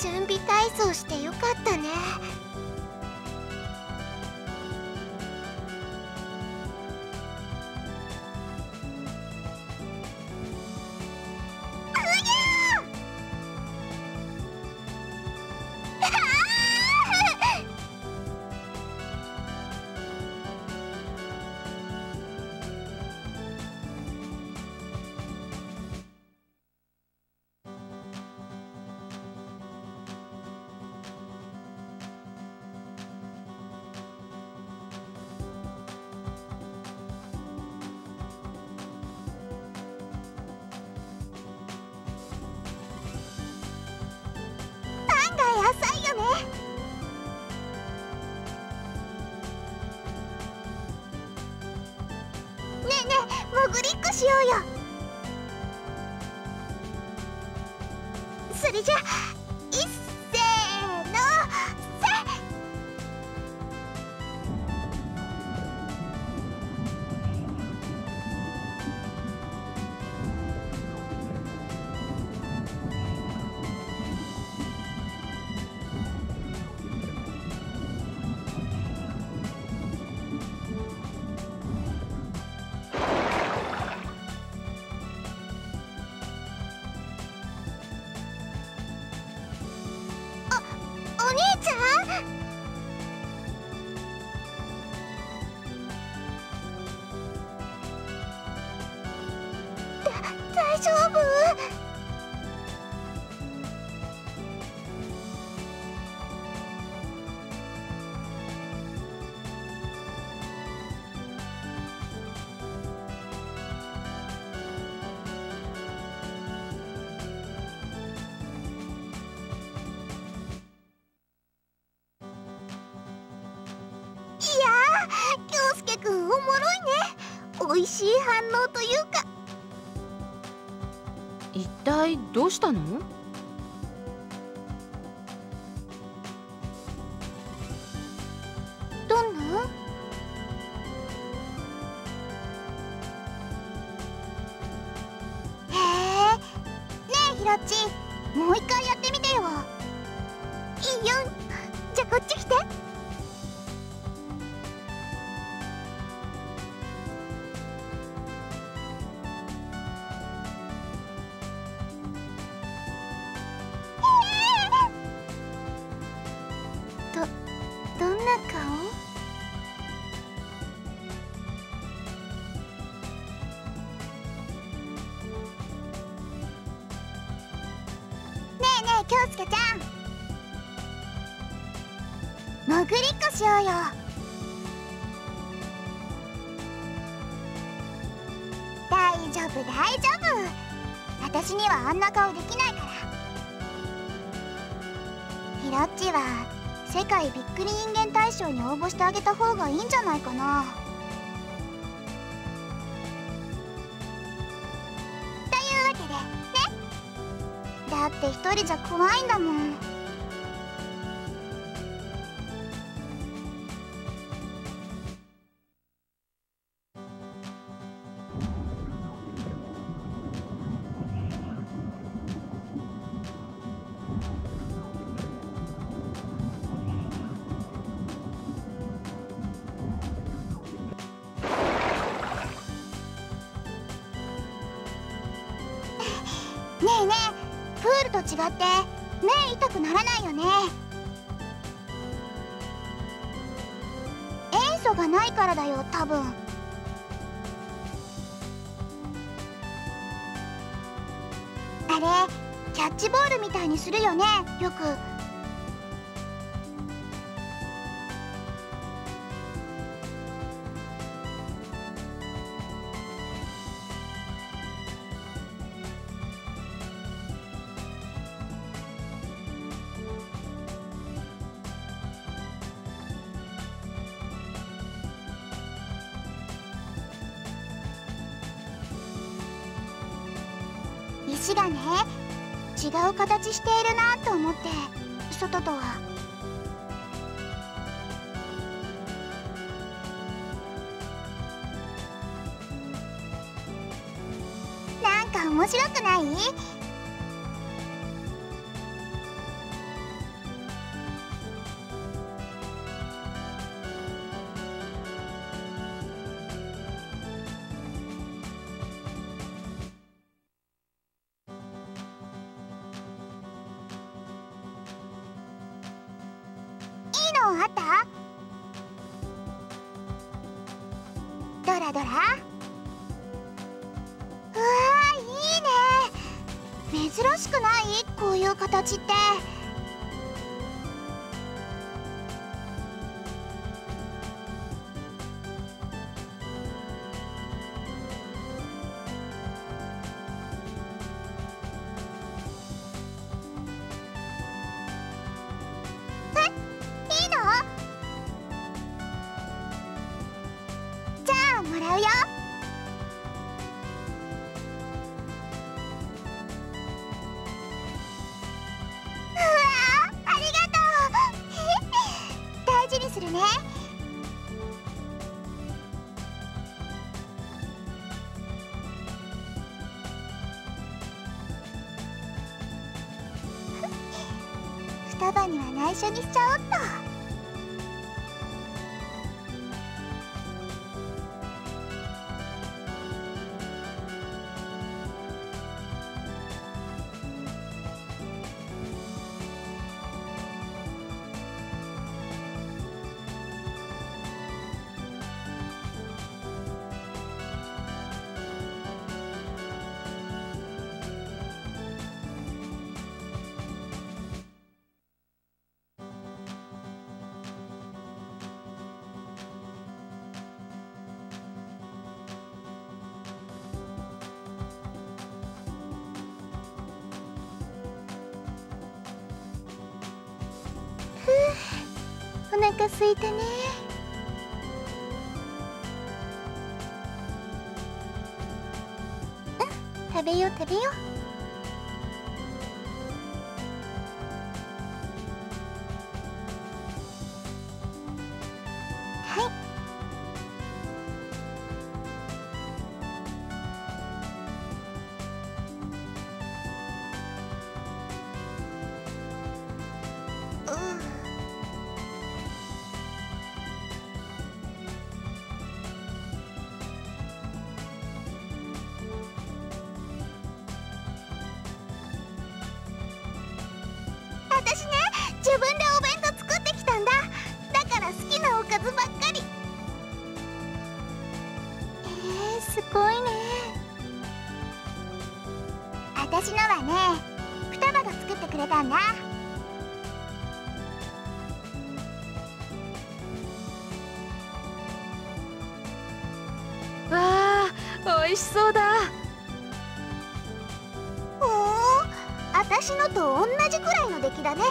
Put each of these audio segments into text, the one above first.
準備体操してよかったね。ようよ。それじゃいね美味しい反応というか。一体どうしたの？どんな？へえ。ねえひろっちもう一回やってみてよ。いいよ。じゃあこっち来て京介ちゃん。潜りっこしようよ。大丈夫大丈夫。私にはあんな顔できないから。ひろっちは世界びっくり人間大賞に応募してあげた方がいいんじゃないかな。って一人じゃ怖いんだもん。と違って目痛くならないよね。塩素がないからだよ多分。あれキャッチボールみたいにするよねよく。形しているなと思って外とは。なんか面白くない？珍しくない？こういう形って。双葉には内緒にしちゃおっと。お腹すいたね。うん食べよう食べよう。すごいね。私のはね双葉が作ってくれたんだ。わあ美味しそうだ。おお私のと同じくらいの出来だね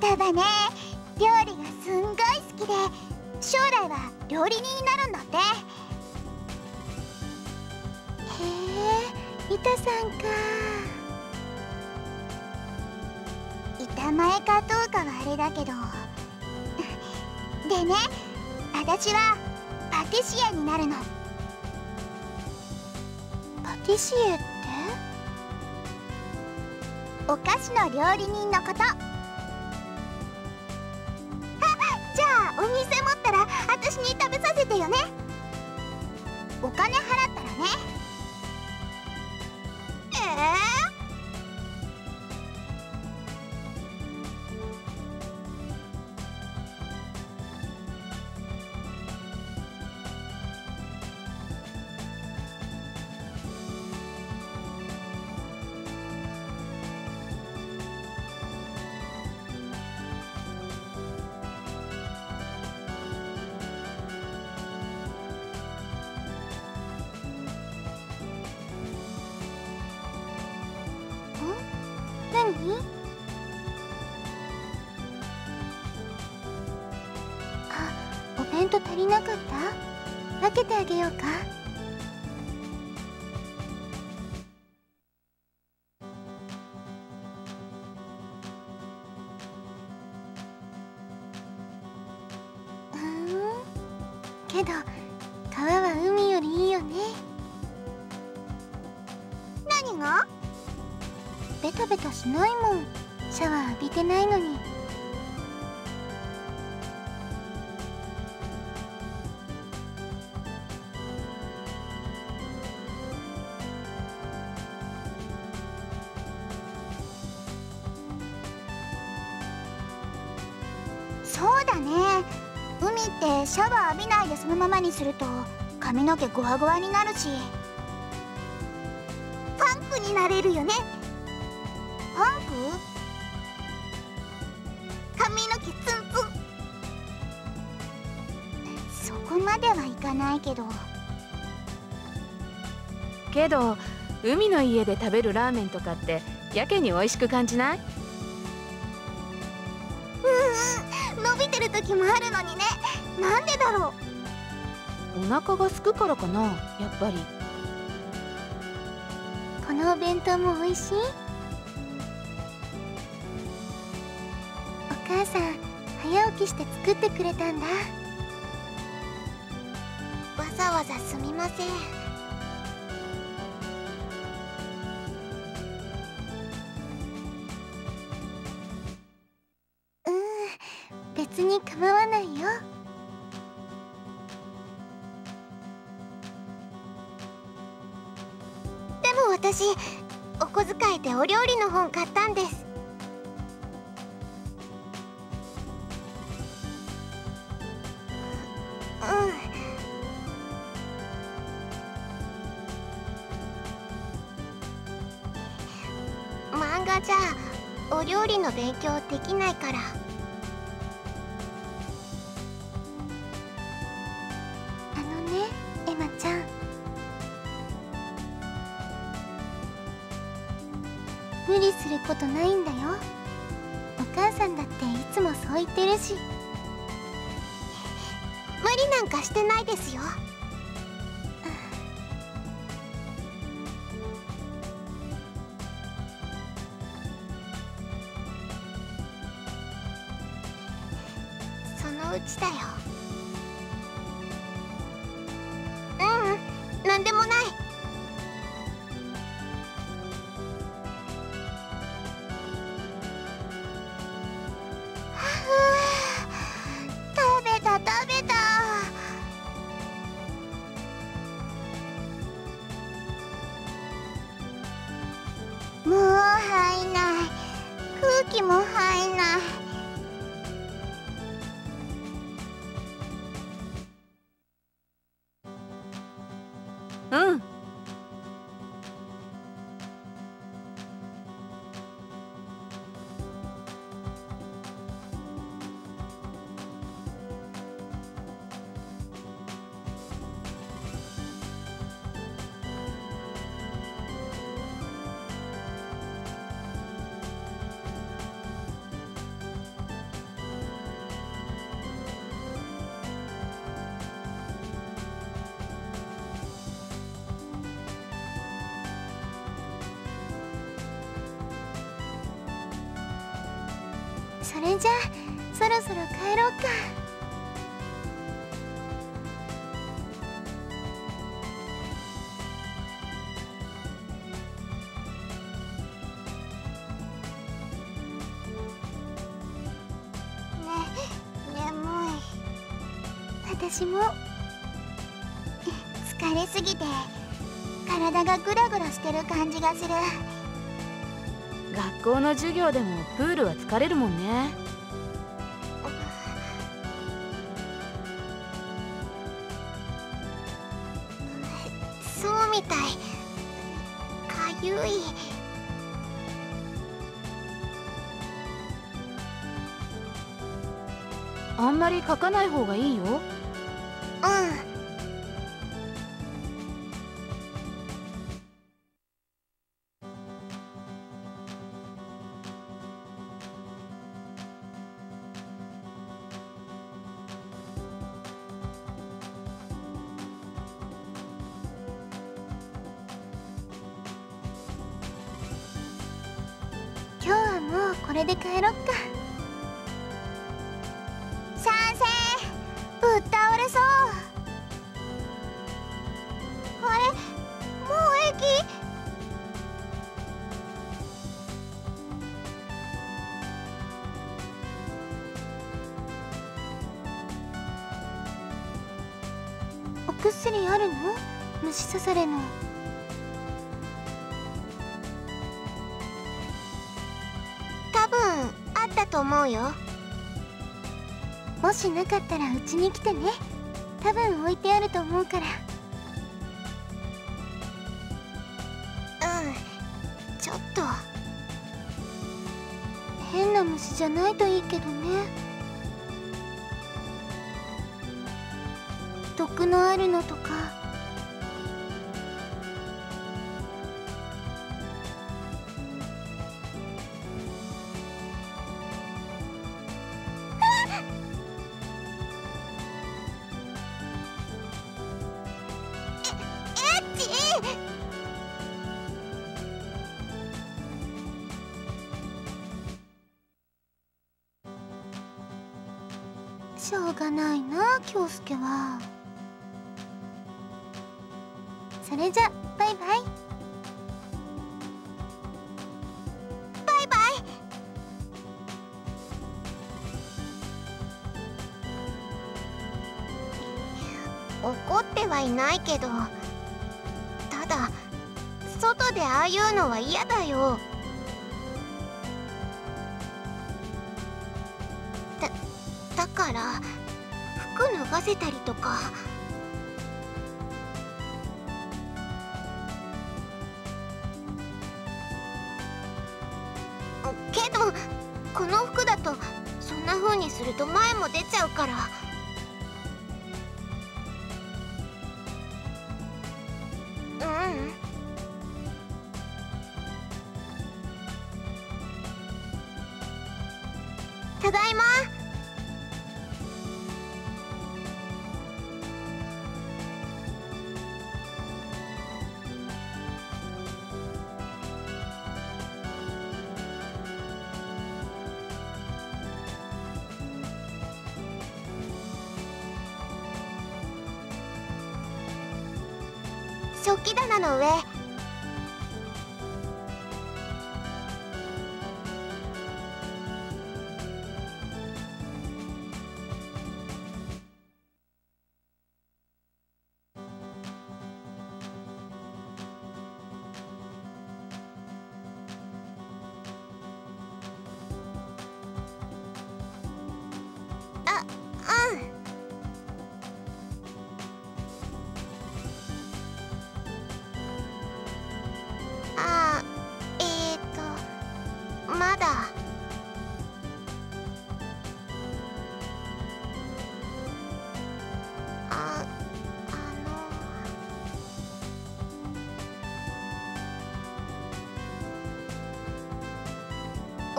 双葉ね。料理がすんごい好きで将来は料理人になるんだって。へえ板さんか。板前かどうかはあれだけど。でね私はパティシエになるの。パティシエって？お菓子の料理人のこと。てよね。お金払ったらね。あお弁当足りなかった？分けてあげようか。だね。海ってシャワー浴びないでそのままにすると髪の毛ゴワゴワになるし。パンクになれるよね。パンク？髪の毛ツンツン。そこまではいかないけど。けど海の家で食べるラーメンとかってやけに美味しく感じない？うんうん伸びてる時もあるのにね。なんでだろう。お腹が空くからかなやっぱり。このお弁当も美味しい？お母さん早起きして作ってくれたんだ。わざわざすみません私お小遣いでお料理の本買ったんですうん漫画じゃお料理の勉強できないから。することないんだよ。お母さんだっていつもそう言ってるし。無理なんかしてないですよ。そのうちだよ。気も入んない。それじゃそろそろ帰ろうか。ね眠い。私も疲れすぎて体がグラグラしてる感じがする。学校の授業でもプールは疲れるもんね。そうみたい。かゆい。あんまり書かない方がいいよれで帰ろっか。賛成。ぶっ倒れそう。あれ？もう駅？お薬あるの？虫刺されの。と思うよ。もしなかったらうちに来てね。多分置いてあると思うから。うん。ちょっと。変な虫じゃないといいけどね。毒のあるのとか。がないな京介は。それじゃバイバイ。バイバイ。怒ってはいないけどただ外でああいうのは嫌だよ。だだからがせたりとか。けどこの服だとそんな風にすると前も出ちゃうから。ううん。ただいま。の上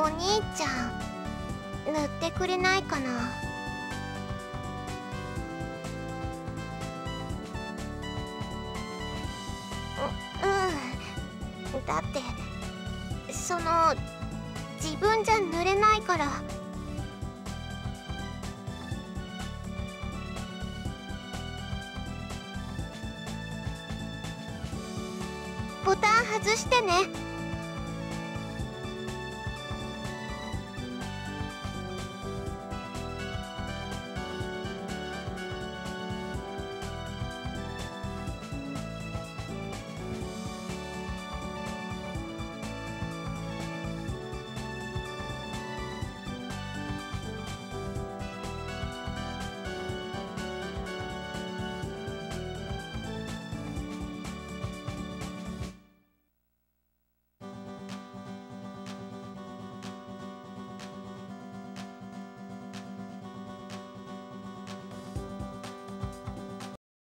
お兄ちゃん塗ってくれないかな。